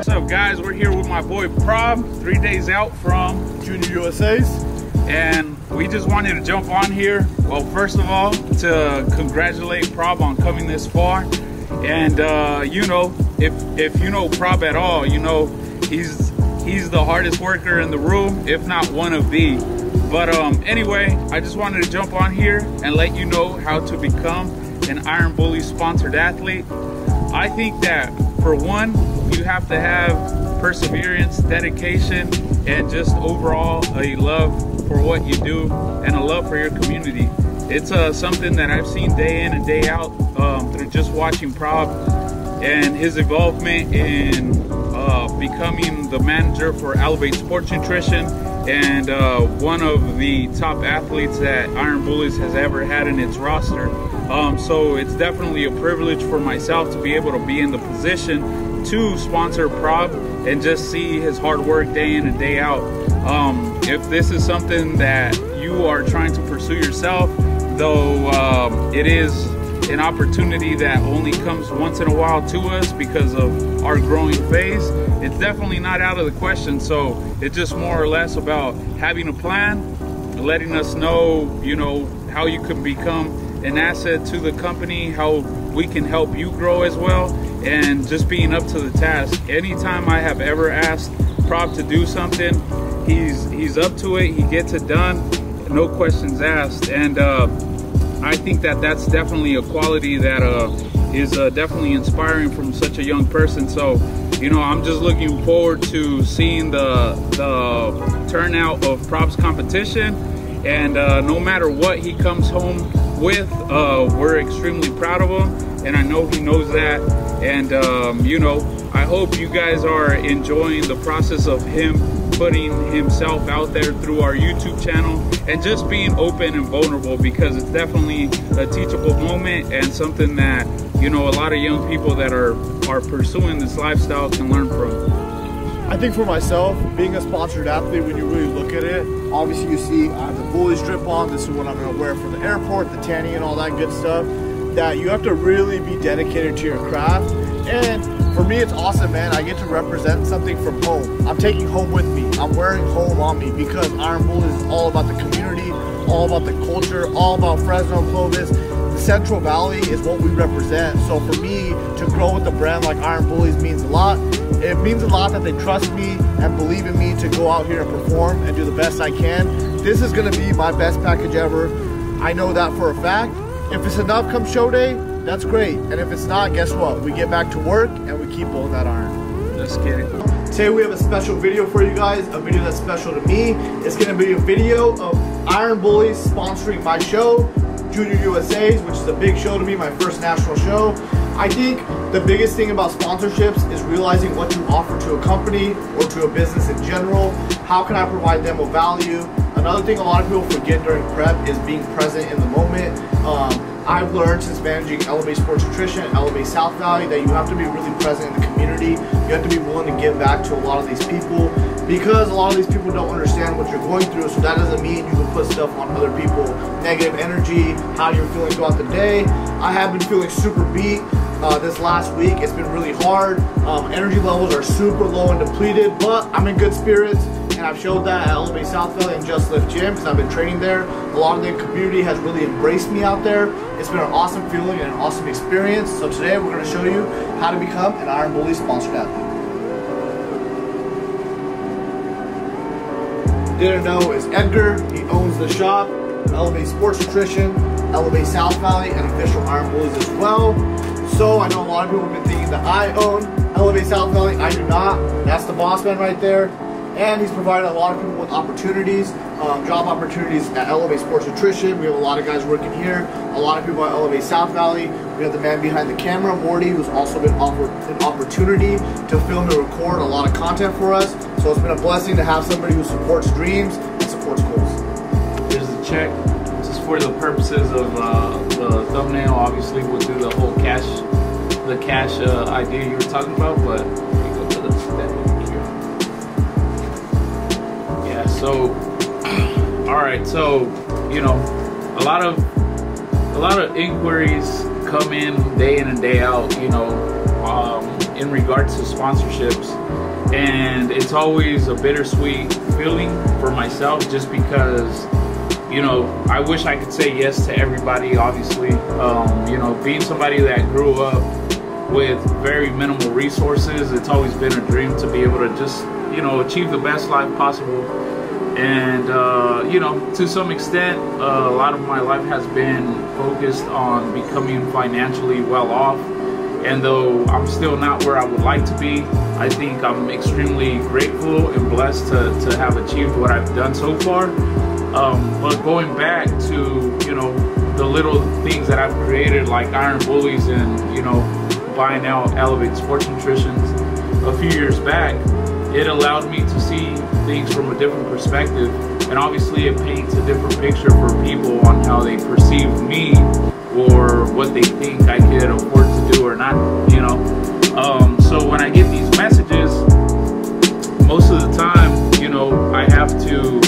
What's up, guys? We're here with my boy Prabh, three days out from Junior USA's. and we just wanted to jump on here. Well, first of all, to congratulate Prabh on coming this far. And uh, you know, if if you know Prabh at all, you know he's he's the hardest worker in the room, if not one of the. But um, anyway, I just wanted to jump on here and let you know how to become an Iron Bully sponsored athlete. I think that for one, you have to have perseverance, dedication, and just overall a love for what you do and a love for your community. It's uh, something that I've seen day in and day out um, through just watching Prabh and his involvement in uh, becoming the manager for Elevate Sports Nutrition and uh, one of the top athletes that Iron Bullies has ever had in its roster. Um, so it's definitely a privilege for myself to be able to be in the position to sponsor Prabh and just see his hard work day in and day out. Um, if this is something that you are trying to pursue yourself, though um, it is an opportunity that only comes once in a while to us because of our growing phase, it's definitely not out of the question. So it's just more or less about having a plan, letting us know, you know, how you can become an asset to the company, how we can help you grow as well, and just being up to the task. Anytime I have ever asked Prabh to do something, he's he's up to it. He gets it done, no questions asked, and. Uh, I think that that's definitely a quality that uh, is uh, definitely inspiring from such a young person. So, you know, I'm just looking forward to seeing the the turnout of Prabh's competition. And uh, no matter what he comes home with, uh, we're extremely proud of him, and I know he knows that. And um, you know, I hope you guys are enjoying the process of him putting himself out there through our YouTube channel and just being open and vulnerable because it's definitely a teachable moment and something that you know a lot of young people that are are pursuing this lifestyle can learn from. I think for myself, being a sponsored athlete, when you really look at it, obviously you see I have the bully strip on. This is what I'm going to wear for the airport, the tanning, and all that good stuff. That you have to really be dedicated to your craft. And for me, it's awesome, man. I get to represent something from home. I'm taking home with me. I'm wearing home on me because Iron Bull is all about the community, all about the culture, all about Fresno, Clovis. The Central Valley is what we represent. So for me to grow with a brand like Iron Bullies means a lot. It means a lot that they trust me and believe in me to go out here and perform and do the best I can. This is gonna be my best package ever. I know that for a fact. If it's enough come show day, that's great. And if it's not, guess what? We get back to work and we keep pulling that iron. Just kidding. Today we have a special video for you guys, a video that's special to me. It's gonna be a video of Iron Bullies sponsoring my show, Junior USA's, which is a big show to me, my first national show. I think the biggest thing about sponsorships is realizing what you offer to a company or to a business in general. How can I provide them with value? Another thing a lot of people forget during prep is being present in the moment. Um, I've learned since managing Elevate Sports Nutrition, Elevate South Valley, that you have to be really present in the community. You have to be willing to give back to a lot of these people because a lot of these people don't understand what you're going through. So that doesn't mean you can put stuff on other people. Negative energy, how you're feeling throughout the day. I have been feeling super beat. Uh, this last week. It's been really hard. Um, energy levels are super low and depleted, but I'm in good spirits, and I've showed that at Elevate South Valley and Just Lift Gym because I've been training there. A lot of the community has really embraced me out there. It's been an awesome feeling and an awesome experience. So today we're going to show you how to become an Iron Bully sponsored athlete. Didn't know is Edgar. He owns the shop, Elevate Sports Nutrition, Elevate South Valley, and official Iron Bullies as well. So I know a lot of people have been thinking that I own Elevate South Valley. I do not. That's the boss man right there. And he's provided a lot of people with opportunities, um, job opportunities at Elevate Sports Nutrition. We have a lot of guys working here. A lot of people at Elevate South Valley. We have the man behind the camera, Morty, who's also been offered an opportunity to film and record a lot of content for us. So it's been a blessing to have somebody who supports dreams and supports goals. Here's the check. This is for the purposes of uh, the thumbnail. Obviously, we'll do the whole cash, the cash uh, idea you were talking about, but So, all right. So, you know, a lot of a lot of inquiries come in day in and day out. You know, um, in regards to sponsorships. And it's always a bittersweet feeling for myself just because, you know, I wish I could say yes to everybody, obviously. Um, you know, being somebody that grew up with very minimal resources, it's always been a dream to be able to just, you know, achieve the best life possible and uh, you know to some extent uh, a lot of my life has been focused on becoming financially well off. And though i'm still not where i would like to be i think i'm extremely grateful and blessed to, to have achieved what i've done so far. Um, but going back to you know the little things that i've created like iron bullies and you know buying out elevate sports nutrition a few years back it allowed me to see things from a different perspective. And obviously, it paints a different picture for people on how they perceive me or what they think I could afford to do or not, you know. Um, so when I get these messages, most of the time, you know, I have to,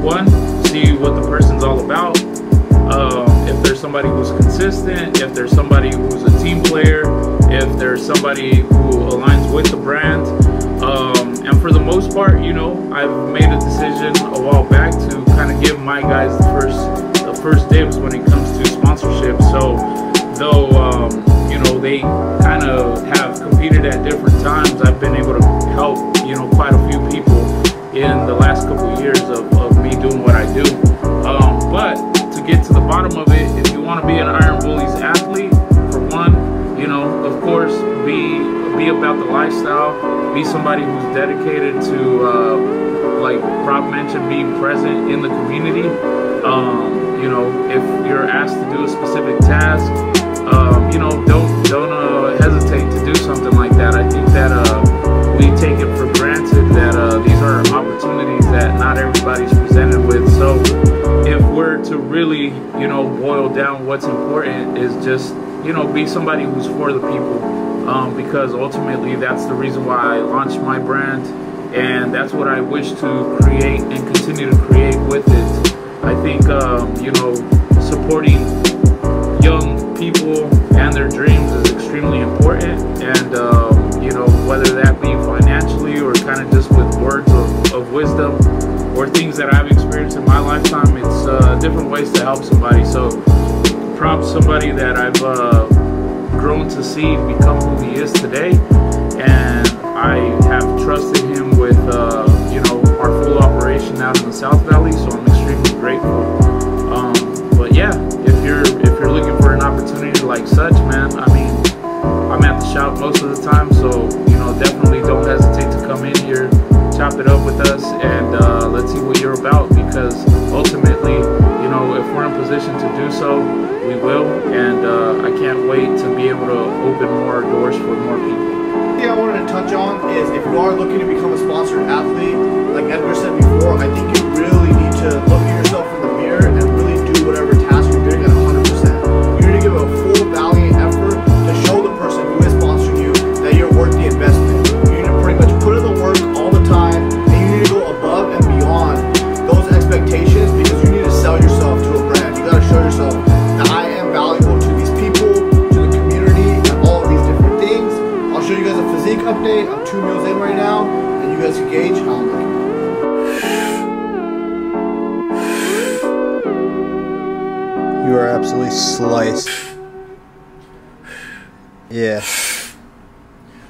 one, see what the person's all about. Um, if there's somebody who's consistent, if there's somebody who's a team player, if there's somebody who aligns with the brand, most part, you know, I've made a decision a while back to kind of give my guys the first the first dibs when it comes to sponsorship. So though um, you know they kind of have competed at different times, I've been able to help you know quite a few people in the last couple of years of, of me doing what I do. Um, but to get to the bottom of it, if you want to be an Iron Bullies athlete, you know, of course, be be about the lifestyle, be somebody who's dedicated to, uh, like Rob mentioned, being present in the community. Um, you know, if you're asked to do a specific task, um, you know, don't don't uh, hesitate to do something like that. I think that uh, we take it for granted that uh, these are opportunities that not everybody's presented with. So if we're to really, you know, boil down what's important is just, you know, be somebody who's for the people um, because ultimately that's the reason why I launched my brand and that's what I wish to create and continue to create with it. I think, um, you know, supporting young people and their dreams is extremely important and, um, you know, whether that be financially or kind of just with words of, of, wisdom or things that I've experienced in my lifetime, it's uh, different ways to help somebody. So props somebody that I've uh, grown to see become who he is today. And I have trusted him with, uh, you know, our full operation out in the South Valley. So I'm extremely grateful. Um, but yeah, if you're if you're looking for an opportunity like such, man, I mean, I'm at the shop most of the time, so you know, definitely don't hesitate to come in here, chop it up with us, and uh, let's see what you're about. Because ultimately, you know, if we're in position to do so, we will, and uh, I can't wait to be able to open more doors for more people. The thing I wanted to touch on is if you are looking to become a sponsored athlete, like Edgar said before, I think you really need to look at yourself You are absolutely sliced. Yeah.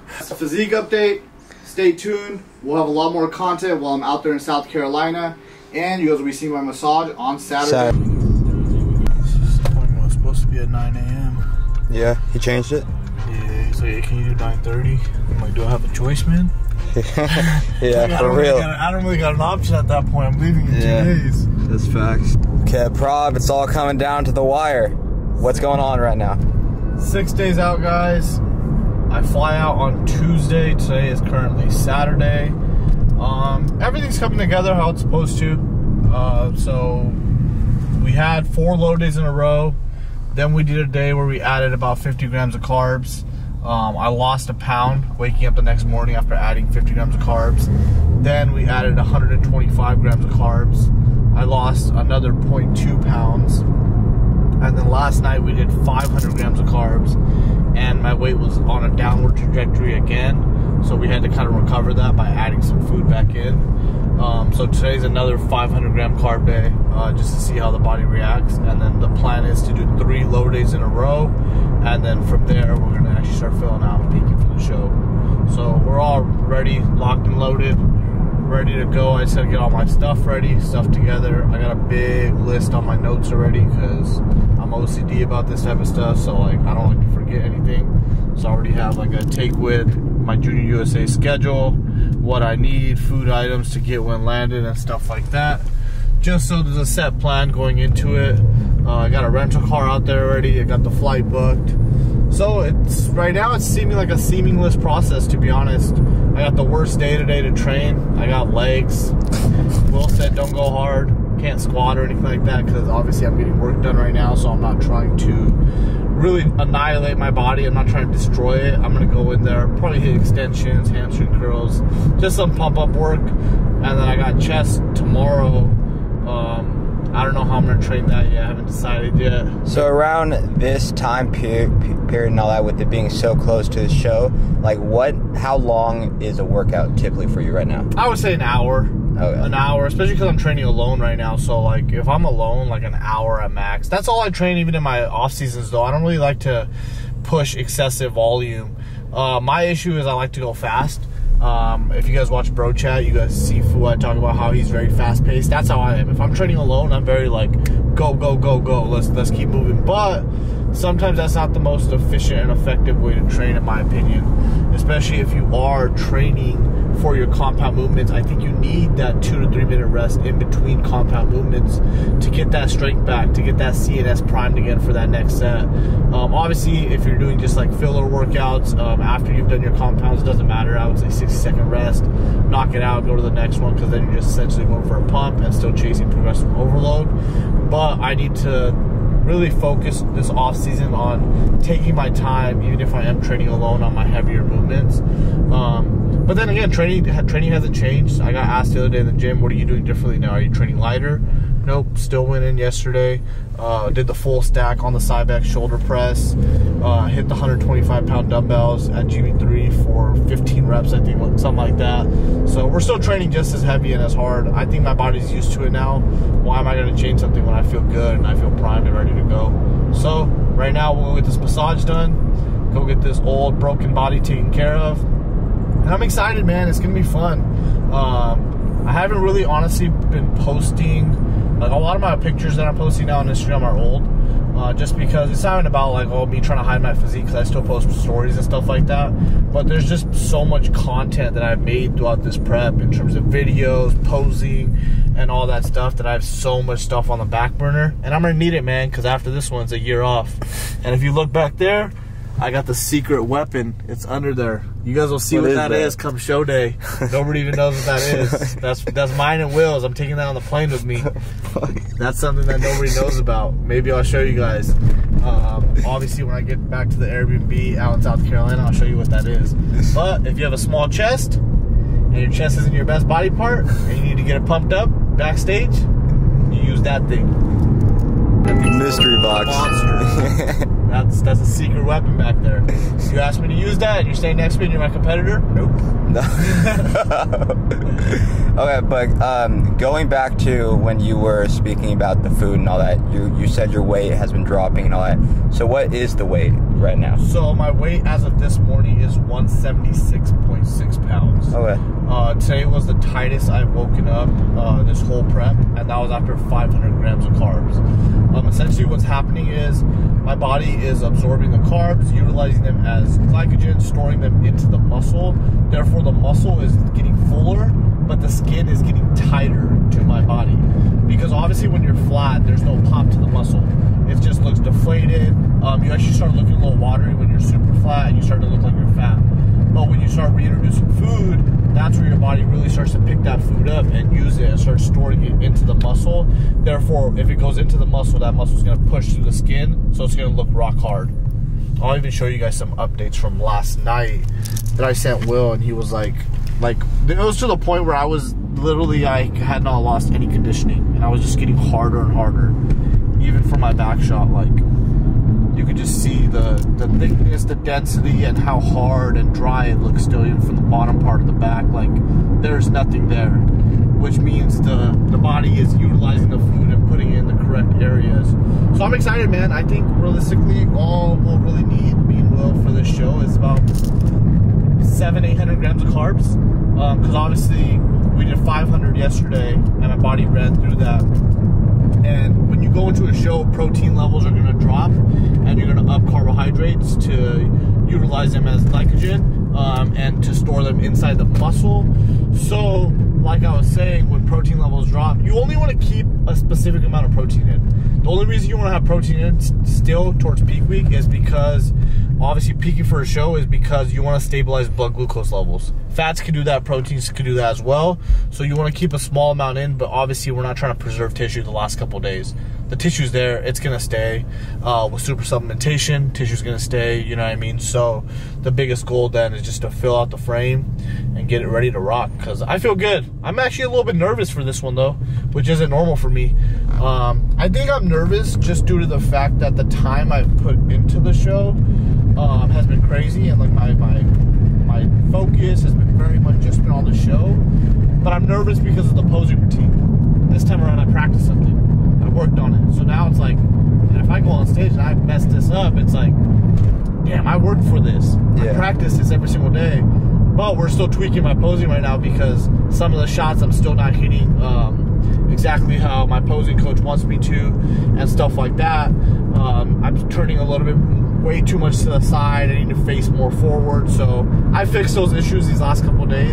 That's a physique update. Stay tuned. We'll have a lot more content while I'm out there in South Carolina. And you guys will be seeing my massage on Saturday. Saturday supposed to be at 9 a.m. Yeah, he changed it? Yeah, he's like, hey, can you do 9.30? I'm like, do I have a choice, man? yeah, like, for real. Really I don't really got an option at that point. I'm leaving in yeah, two days. That's facts. Okay, Prabh, it's all coming down to the wire. What's going on right now? Six days out, guys. I fly out on Tuesday. Today is currently Saturday. Um, everything's coming together how it's supposed to. Uh, so we had four load days in a row. Then we did a day where we added about 50 grams of carbs. Um, I lost a pound waking up the next morning after adding 50 grams of carbs. Then we added 125 grams of carbs. I lost another 0.2 pounds. And then last night we did 500 grams of carbs. and my weight was on a downward trajectory again. So we had to kind of recover that by adding some food back in. Um, so today's another 500 gram carb day, uh, just to see how the body reacts. And then the plan is to do three low days in a row, and then from there we're gonna actually start filling out and peaking for the show. So we're all ready, locked and loaded, ready to go. I just gotta get all my stuff ready, stuff together. I got a big list on my notes already because I'm OCD about this type of stuff. So like I don't like to forget anything. So I already have like a take with my Junior USA schedule, what I need, food items to get when landed, and stuff like that. Just so there's a set plan going into it. Uh, I got a rental car out there already. I got the flight booked. So it's right now it's seeming like a seamless process to be honest. I got the worst day today to train. I got legs. Will said don't go hard, can't squat or anything like that because obviously I'm getting work done right now, so I'm not trying to really annihilate my body. I'm not trying to destroy it. I'm gonna go in there, probably hit extensions, hamstring curls, just some pump up work, and then I got chest tomorrow. Um, I don't know how I'm gonna train that yet. I haven't decided yet. So around this time period, period and all that, with it being so close to the show, like what? How long is a workout typically for you right now? I would say an hour. Okay. An hour, especially because I'm training alone right now. So like, if I'm alone, like an hour at max. That's all I train, even in my off seasons. Though I don't really like to push excessive volume. Uh, my issue is I like to go fast. Um, if you guys watch Bro Chat, you guys see Fouad talk about how he's very fast paced. That's how I am. If I'm training alone, I'm very like go go go go. Let's let's keep moving. But sometimes that's not the most efficient and effective way to train, in my opinion. Especially if you are training for your compound movements. I think you need that two to three minute rest in between compound movements to get that strength back, to get that CNS primed again for that next set. Um, obviously, if you're doing just like filler workouts um, after you've done your compounds, it doesn't matter. I would say 60 second rest, knock it out, go to the next one because then you're just essentially going for a pump and still chasing progressive overload. But I need to really focus this off season on taking my time, even if I am training alone on my heavier movements. Um, but then again, training training hasn't changed. I got asked the other day in the gym, "What are you doing differently now? Are you training lighter?" Nope. Still went in yesterday. Uh, did the full stack on the side back shoulder press. Uh, hit the 125 pound dumbbells at GB3 for 15 reps, I think, something like that. So we're still training just as heavy and as hard. I think my body's used to it now. Why am I going to change something when I feel good and I feel primed and ready to go? So right now we'll get this massage done. Go get this old broken body taken care of. And I'm excited, man. It's gonna be fun. Um, I haven't really honestly been posting like a lot of my pictures that I'm posting now on Instagram are old. Uh, just because it's not even about like oh me trying to hide my physique because I still post stories and stuff like that. But there's just so much content that I've made throughout this prep in terms of videos, posing, and all that stuff that I have so much stuff on the back burner. And I'm gonna need it, man, because after this one's a year off. And if you look back there, I got the secret weapon. It's under there. You guys will see What what, is that that? is come show day. Nobody even knows what that is. That's that's mine and Will's. I'm taking that on the plane with me. That's something that nobody knows about. Maybe I'll show you guys. Um, obviously, when I get back to the Airbnb out in South Carolina, I'll show you what that is. But if you have a small chest and your chest isn't your best body part, and you need to get it pumped up backstage, you use that thing. Mystery box. That's that's a secret weapon back there. You ask me to use that, and you're staying next to me, and you're my competitor. Nope. okay, but um, going back to when you were speaking about the food and all that, you you said your weight has been dropping and all that. So what is the weight right now? So my weight as of this morning is 176.6 pounds. Okay. Uh, today was the tightest I've woken up uh, this whole prep, and that was after 500 grams of carbs. Um, essentially, what's happening is my body is absorbing the carbs, utilizing them as glycogen, storing them into the muscle. Therefore, the muscle is getting fuller, but the skin is getting tighter to my body. Because obviously, when you're flat, there's no pop to the muscle. It just looks deflated. Um, you actually start looking a little watery when you're super flat, and you start to look like you're fat. But when you start reintroducing food, that's where your body really starts to pick that food up and use it and start storing it into the muscle. Therefore, if it goes into the muscle, that muscle is going to push through the skin, so it's going to look rock hard. I'll even show you guys some updates from last night that I sent Will, and he was like, like it was to the point where I was literally I had not lost any conditioning, and I was just getting harder and harder, even for my back shot. Like you can just see the the thickness, the density, and how hard and dry it looks still, even from the bottom part of the back. Like there's nothing there, which means the the body is utilizing the food and putting it in the correct areas. So I'm excited, man. I think realistically, all we'll really need, me and Will, for this show is about seven, eight hundred grams of carbs. Because um, obviously we did 500 yesterday, and my body ran through that. And when you go into a show, protein levels are going to drop, and you're going to up carbohydrates to utilize them as glycogen um, and to store them inside the muscle. So, like I was saying, when protein levels drop, you only want to keep a specific amount of protein in. The only reason you want to have protein in still towards peak week is because obviously peaking for a show is because you want to stabilize blood glucose levels. Fats can do that, proteins can do that as well. So you want to keep a small amount in, but obviously we're not trying to preserve tissue the last couple days. The tissue's there, it's gonna stay. Uh, with super supplementation, tissue's gonna stay, you know what I mean? So the biggest goal then is just to fill out the frame and get it ready to rock. Cause I feel good. I'm actually a little bit nervous for this one though, which isn't normal for me. Um, I think I'm nervous just due to the fact that the time I've put into the show um, has been crazy and like my, my my focus has been very much just been on the show. But I'm nervous because of the posing routine. This time around I practiced something. I worked on it. So now it's like, if I go on stage and I mess this up, it's like, damn, I worked for this. Yeah. I practice this every single day. But we're still tweaking my posing right now because some of the shots I'm still not hitting um, exactly how my posing coach wants me to and stuff like that. Um, I'm turning a little bit way too much to the side. I need to face more forward. So I fixed those issues these last couple days.